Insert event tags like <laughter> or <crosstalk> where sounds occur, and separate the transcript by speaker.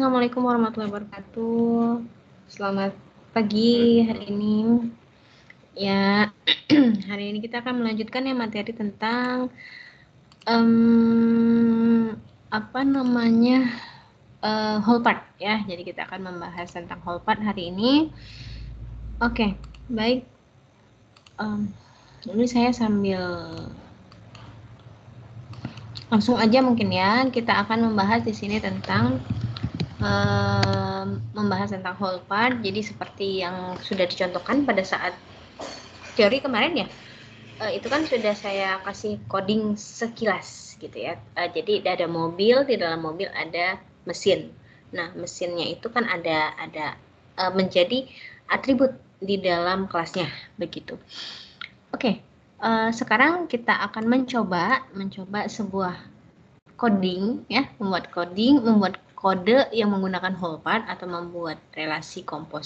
Speaker 1: Assalamualaikum warahmatullahi wabarakatuh. Selamat pagi hari ini. Ya, <clears throat> hari ini kita akan melanjutkan ya materi tentang um, apa namanya uh, whole part ya. Jadi kita akan membahas tentang whole part hari ini. Oke, okay, baik. Um, ini saya sambil langsung aja mungkin ya kita akan membahas di sini tentang membahas tentang whole part jadi seperti yang sudah dicontohkan pada saat teori kemarin ya uh, itu kan sudah saya kasih coding sekilas gitu ya uh, jadi ada mobil di dalam mobil ada mesin nah mesinnya itu kan ada ada uh, menjadi atribut di dalam kelasnya begitu oke okay. Uh, sekarang kita akan mencoba mencoba sebuah coding ya, membuat coding, membuat kode yang menggunakan whole part atau membuat relasi komposisi